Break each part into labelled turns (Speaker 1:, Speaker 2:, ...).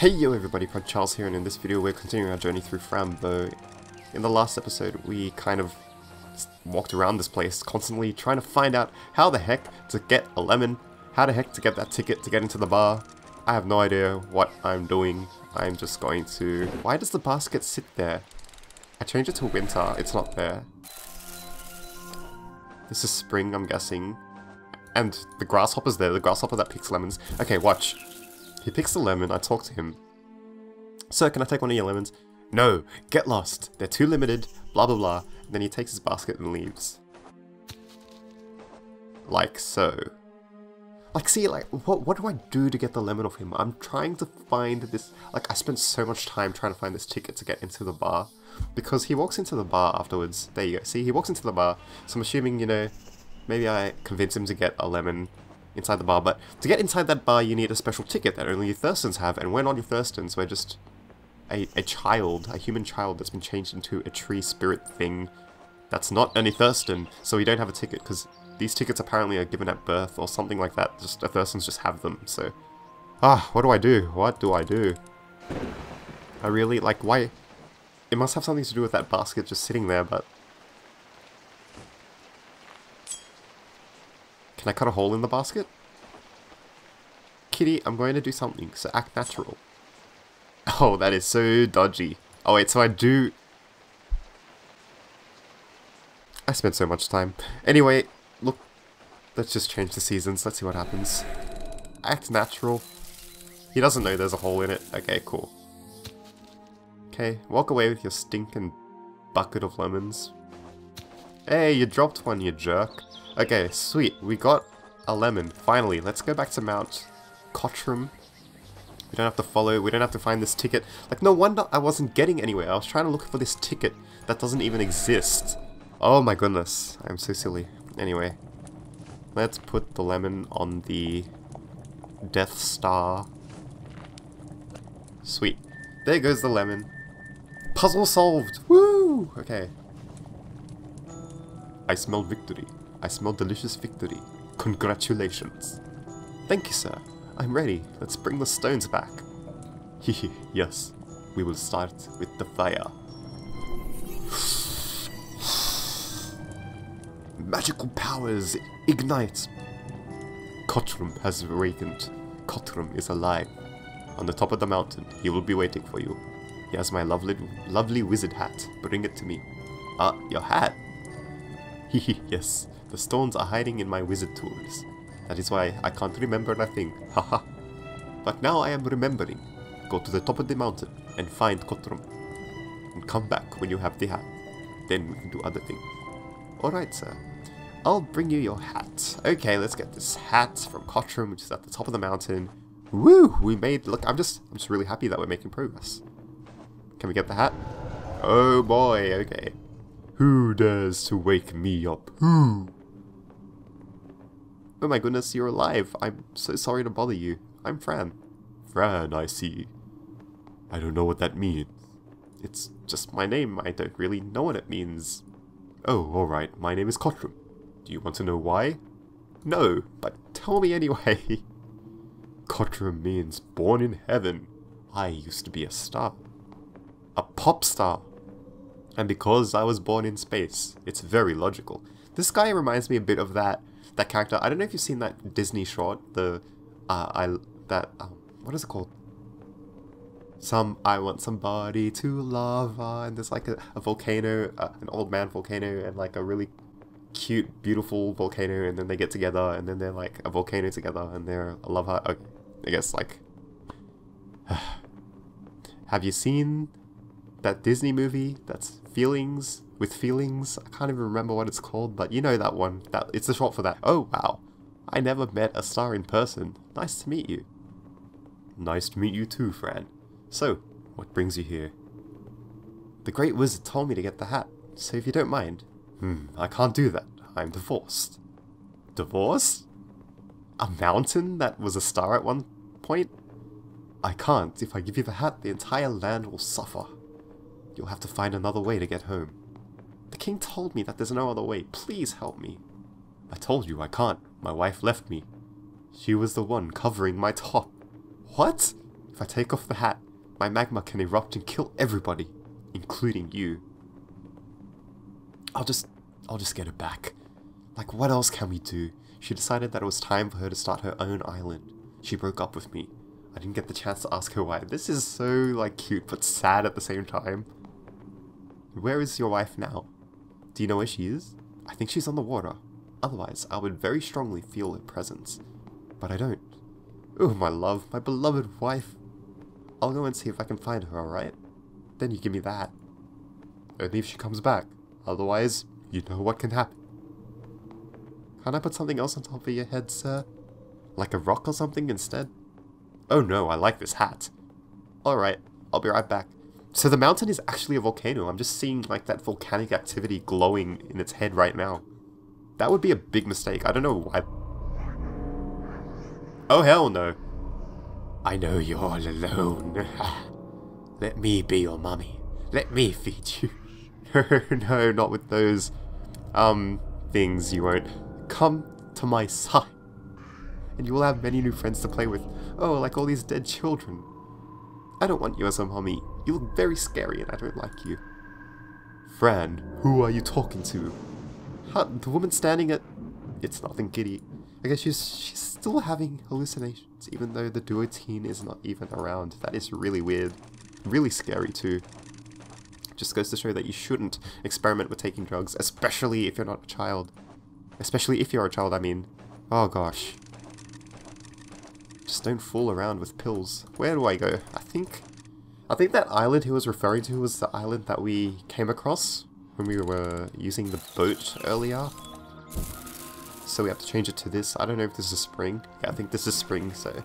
Speaker 1: Hey yo everybody, Prod Charles here and in this video we're continuing our journey through Fran Bow. In the last episode we kind of walked around this place constantly trying to find out how the heck to get a lemon, how the heck to get that ticket to get into the bar. I have no idea what I'm doing, I'm just going to... Why does the basket sit there? I changed it to winter, it's not there. This is spring I'm guessing. And the grasshopper's there, the grasshopper that picks lemons. Okay, watch. He picks the lemon, I talk to him. Sir, can I take one of your lemons? No, get lost. They're too limited, blah blah blah. And then he takes his basket and leaves. Like so. Like, see, like, what, what do I do to get the lemon off him? I'm trying to find this, like, I spent so much time trying to find this ticket to get into the bar. Because he walks into the bar afterwards. There you go. See, he walks into the bar. So I'm assuming, you know, maybe I convince him to get a lemon inside the bar, but to get inside that bar you need a special ticket that only Thurstons have, and we're not your Thurstons, we're just a, a child, a human child that's been changed into a tree spirit thing that's not any Thurston, so we don't have a ticket, because these tickets apparently are given at birth or something like that, just a Thurstons just have them, so... Ah, what do I do? What do I do? I really, like, why... It must have something to do with that basket just sitting there, but... Can I cut a hole in the basket? Kitty, I'm going to do something, so act natural. Oh, that is so dodgy. Oh wait, so I do... I spent so much time. Anyway, look, let's just change the seasons, let's see what happens. Act natural. He doesn't know there's a hole in it. Okay, cool. Okay, walk away with your stinking bucket of lemons. Hey, you dropped one, you jerk. Okay, sweet. We got a lemon. Finally, let's go back to Mount Cottram. We don't have to follow, we don't have to find this ticket. Like, no wonder I wasn't getting anywhere. I was trying to look for this ticket that doesn't even exist. Oh my goodness, I'm so silly. Anyway, let's put the lemon on the Death Star. Sweet. There goes the lemon. Puzzle solved! Woo! Okay. I smell victory. I smell delicious victory. Congratulations. Thank you, sir. I'm ready. Let's bring the stones back. Hehe, yes. We will start with the fire. Magical powers ignite. Cottram has awakened. Cottram is alive. On the top of the mountain, he will be waiting for you. He has my lovely, lovely wizard hat. Bring it to me. Ah, uh, your hat? Yes. The stones are hiding in my wizard tools. That is why I can't remember nothing, haha. but now I am remembering. Go to the top of the mountain and find Cottram. And come back when you have the hat. Then we can do other things. Alright, sir. I'll bring you your hat. Okay, let's get this hat from Cottram, which is at the top of the mountain. Woo! We made... Look, I'm just... I'm just really happy that we're making progress. Can we get the hat? Oh boy, okay. Who dares to wake me up? Who? Oh my goodness, you're alive. I'm so sorry to bother you. I'm Fran. Fran, I see. I don't know what that means. It's just my name. I don't really know what it means. Oh, alright. My name is Cottram. Do you want to know why? No, but tell me anyway. Cottram means born in heaven. I used to be a star. A pop star. And because I was born in space, it's very logical. This guy reminds me a bit of that that character. I don't know if you've seen that Disney short, the uh, I that um, what is it called? Some I want somebody to love, uh, and there's like a, a volcano, uh, an old man volcano, and like a really cute, beautiful volcano, and then they get together, and then they're like a volcano together, and they're a love heart. Okay, I guess like. Have you seen that Disney movie that's Feelings? with feelings. I can't even remember what it's called, but you know that one. That It's the short for that. Oh, wow. I never met a star in person. Nice to meet you. Nice to meet you too, Fran. So, what brings you here? The Great Wizard told me to get the hat, so if you don't mind. Hmm, I can't do that. I'm divorced. Divorced? A mountain that was a star at one point? I can't. If I give you the hat, the entire land will suffer. You'll have to find another way to get home. The king told me that there's no other way. Please help me. I told you I can't. My wife left me. She was the one covering my top. What? If I take off the hat, my magma can erupt and kill everybody, including you. I'll just... I'll just get her back. Like, what else can we do? She decided that it was time for her to start her own island. She broke up with me. I didn't get the chance to ask her why. This is so, like, cute but sad at the same time. Where is your wife now? Do you know where she is? I think she's on the water. Otherwise, I would very strongly feel her presence. But I don't. Oh, my love, my beloved wife. I'll go and see if I can find her, alright? Then you give me that. Only if she comes back. Otherwise, you know what can happen. Can't I put something else on top of your head, sir? Like a rock or something instead? Oh no, I like this hat. Alright, I'll be right back. So the mountain is actually a volcano. I'm just seeing like that volcanic activity glowing in its head right now. That would be a big mistake. I don't know why. Oh hell no. I know you're all alone. Let me be your mummy. Let me feed you. no, not with those, um, things you won't. Come to my side. And you will have many new friends to play with. Oh, like all these dead children. I don't want you as a mummy. You look very scary and I don't like you. Fran, who are you talking to? Huh, the woman standing at... It's nothing, Kitty. I guess she's, she's still having hallucinations, even though the duotine is not even around. That is really weird. Really scary, too. Just goes to show that you shouldn't experiment with taking drugs, especially if you're not a child. Especially if you're a child, I mean. Oh gosh. Just don't fool around with pills. Where do I go? I think... I think that island he was referring to was the island that we came across when we were using the boat earlier. So we have to change it to this. I don't know if this is spring. Yeah, I think this is spring, so...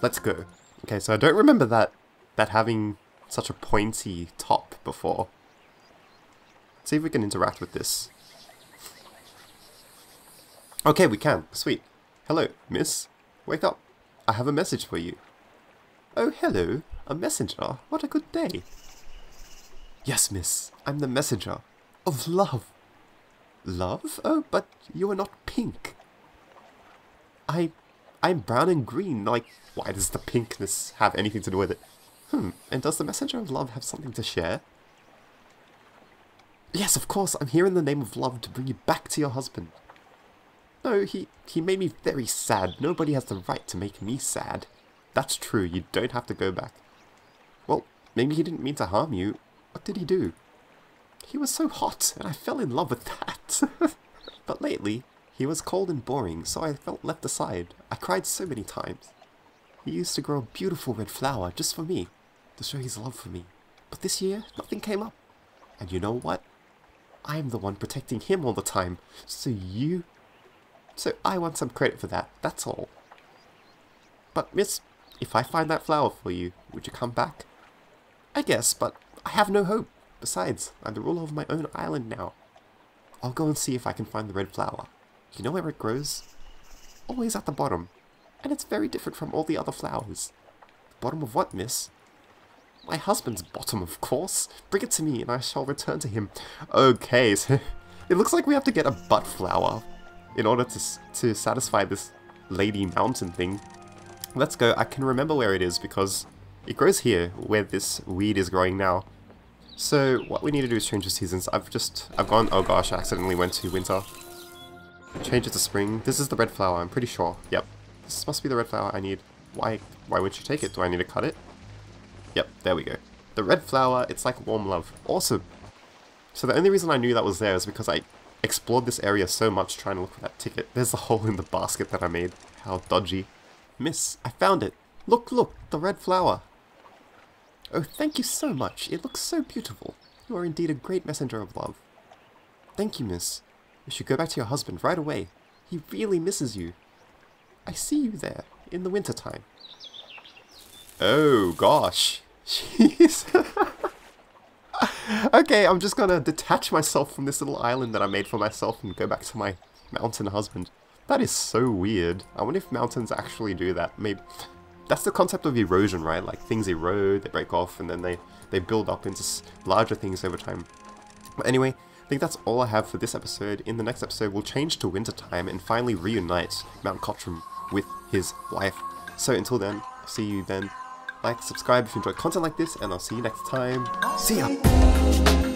Speaker 1: Let's go. Okay, so I don't remember that, that having such a pointy top before. Let's see if we can interact with this. Okay, we can. Sweet. Hello, miss. Wake up. I have a message for you. Oh, hello. A messenger. What a good day. Yes, miss. I'm the messenger. Of love. Love? Oh, but you are not pink. I... I'm brown and green. Like, why does the pinkness have anything to do with it? Hmm, and does the messenger of love have something to share? Yes, of course, I'm here in the name of love to bring you back to your husband. No, he, he made me very sad. Nobody has the right to make me sad. That's true, you don't have to go back. Well, maybe he didn't mean to harm you. What did he do? He was so hot, and I fell in love with that. but lately, he was cold and boring, so I felt left aside. I cried so many times. He used to grow a beautiful red flower just for me, to show his love for me. But this year, nothing came up. And you know what? I am the one protecting him all the time, so you so I want some credit for that, that's all. But miss, if I find that flower for you, would you come back? I guess, but I have no hope. Besides, I'm the ruler of my own island now. I'll go and see if I can find the red flower. You know where it grows? Always at the bottom. And it's very different from all the other flowers. The bottom of what, miss? My husband's bottom, of course. Bring it to me and I shall return to him. Okay, so it looks like we have to get a butt flower in order to, to satisfy this lady mountain thing. Let's go. I can remember where it is because it grows here, where this weed is growing now. So what we need to do is change the seasons. I've just, I've gone, oh gosh, I accidentally went to winter. Change it to spring. This is the red flower, I'm pretty sure. Yep. This must be the red flower I need. Why, why would you take it? Do I need to cut it? Yep, there we go. The red flower, it's like warm love. Awesome. So the only reason I knew that was there is because I explored this area so much trying to look for that ticket. There's a hole in the basket that I made. How dodgy. Miss, I found it. Look, look, the red flower. Oh, thank you so much. It looks so beautiful. You are indeed a great messenger of love. Thank you, miss. You should go back to your husband right away. He really misses you. I see you there, in the winter time. Oh, gosh. Jeez. okay, I'm just gonna detach myself from this little island that I made for myself and go back to my mountain husband. That is so weird. I wonder if mountains actually do that. Maybe that's the concept of erosion, right? Like things erode, they break off, and then they, they build up into larger things over time. But anyway, I think that's all I have for this episode. In the next episode, we'll change to wintertime and finally reunite Mount Cottram with his wife. So until then, see you then. Like, subscribe if you enjoy content like this, and I'll see you next time. See ya!